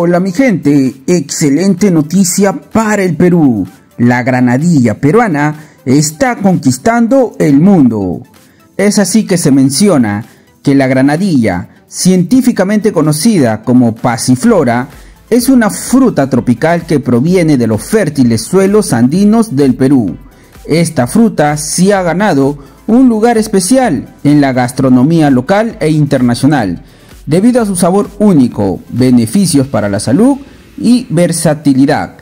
Hola mi gente, excelente noticia para el Perú. La granadilla peruana está conquistando el mundo. Es así que se menciona que la granadilla, científicamente conocida como pasiflora, es una fruta tropical que proviene de los fértiles suelos andinos del Perú. Esta fruta sí ha ganado un lugar especial en la gastronomía local e internacional debido a su sabor único, beneficios para la salud y versatilidad.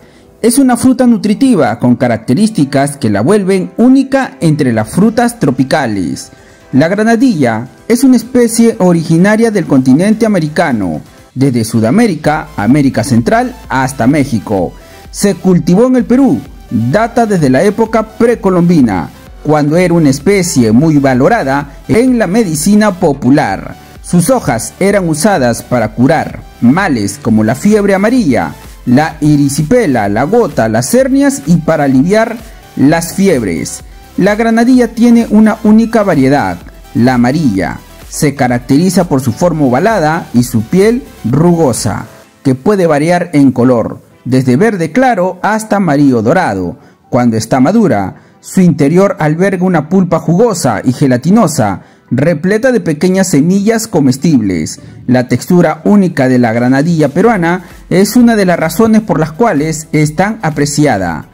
Es una fruta nutritiva con características que la vuelven única entre las frutas tropicales. La granadilla es una especie originaria del continente americano, desde Sudamérica, América Central hasta México. Se cultivó en el Perú, data desde la época precolombina, cuando era una especie muy valorada en la medicina popular. Sus hojas eran usadas para curar males como la fiebre amarilla, la irisipela, la gota, las hernias y para aliviar las fiebres. La granadilla tiene una única variedad, la amarilla. Se caracteriza por su forma ovalada y su piel rugosa, que puede variar en color, desde verde claro hasta amarillo dorado. Cuando está madura, su interior alberga una pulpa jugosa y gelatinosa repleta de pequeñas semillas comestibles. La textura única de la granadilla peruana es una de las razones por las cuales es tan apreciada.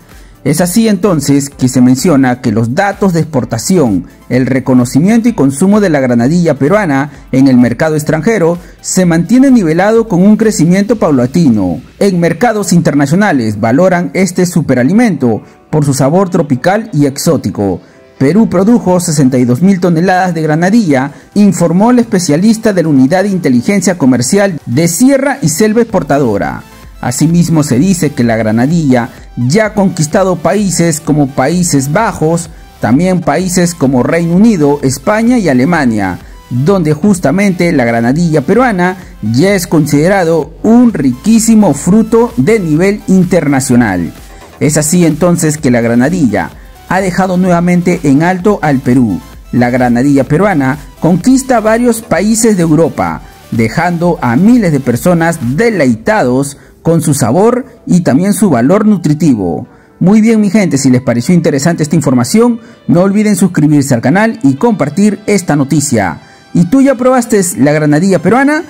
Es así entonces que se menciona que los datos de exportación, el reconocimiento y consumo de la granadilla peruana en el mercado extranjero se mantiene nivelado con un crecimiento paulatino. En mercados internacionales valoran este superalimento por su sabor tropical y exótico, Perú produjo 62.000 toneladas de granadilla, informó el especialista de la Unidad de Inteligencia Comercial de Sierra y Selva Exportadora. Asimismo se dice que la granadilla ya ha conquistado países como Países Bajos, también países como Reino Unido, España y Alemania, donde justamente la granadilla peruana ya es considerado un riquísimo fruto de nivel internacional. Es así entonces que la granadilla ha dejado nuevamente en alto al Perú. La granadilla peruana conquista varios países de Europa, dejando a miles de personas deleitados con su sabor y también su valor nutritivo. Muy bien mi gente, si les pareció interesante esta información, no olviden suscribirse al canal y compartir esta noticia. ¿Y tú ya probaste la granadilla peruana?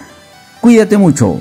Cuídate mucho.